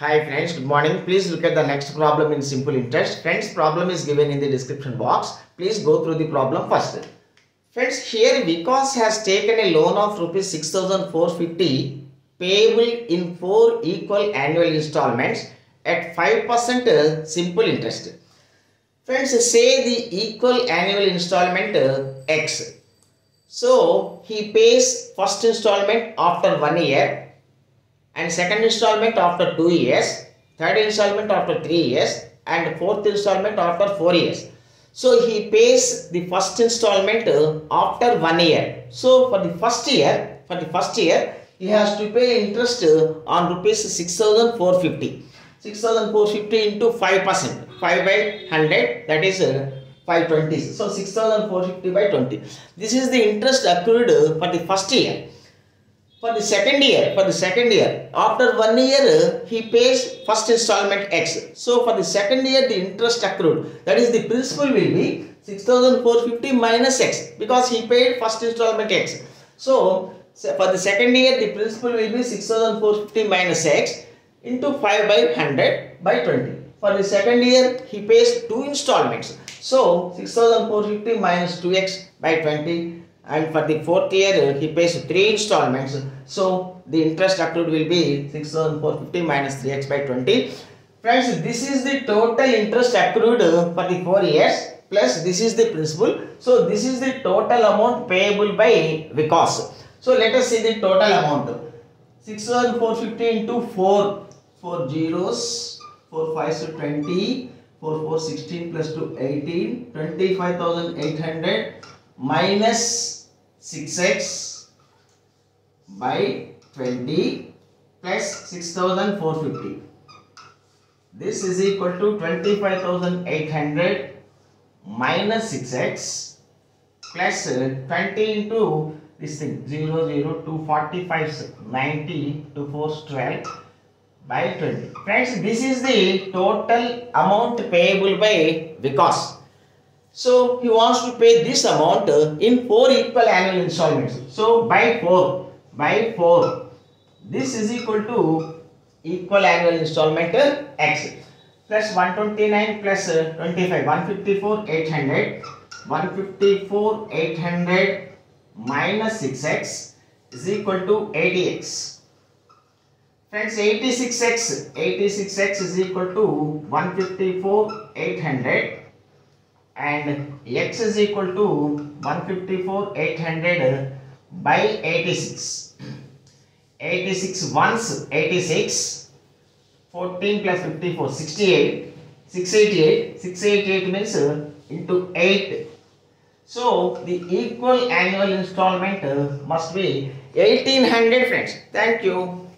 Hi friends, good morning. Please look at the next problem in simple interest. Friends, problem is given in the description box. Please go through the problem first. Friends, here Vikas has taken a loan of rupees 6450 payable in four equal annual installments at 5% simple interest. Friends, say the equal annual installment uh, X. So, he pays first installment after one year and second installment after 2 years, third installment after 3 years and fourth installment after 4 years. So he pays the first installment after 1 year. So for the first year, for the first year, he has to pay interest on rupees 6450. 6450 into 5%, 5 by 100 that is uh, 520. So 6450 by 20. This is the interest accrued for the first year for the second year for the second year after one year he pays first installment x. So for the second year the interest accrued. That is the principal will be 6450 minus x because he paid first installment x. So for the second year the principal will be 6450 minus x into 5 by 100 by 20 for the second year he pays two installments. So 6450 minus 2x by 20 and for the fourth year he pays three installments. So the interest accrued will be 6450 minus 3x by 20 friends this is the total interest accrued for the four years plus this is the principal. So this is the total amount payable by Vikas. So let us see the total amount. 6450 into 4 4 zeros 4 5 to 20 4 4 16 plus 2 18 25800 minus 6x by 20 plus 6450. This is equal to 25,800 minus 6x plus uh, 20 into this thing 0 0 245 90 to 4 12 by 20. Friends, this is the total amount payable by Vikas. So he wants to pay this amount uh, in four equal annual installments. So by four, by four, this is equal to equal annual installment uh, X plus 129 plus uh, 25, 154, 800, 154, 800 minus 6x is equal to 80x. Friends, 86x, 86x is equal to 154, 800 and x is equal to 154 800 by 86 86 once 86 14 plus 54 68 688 688 means into 8 so the equal annual installment must be 1800 friends. Thank you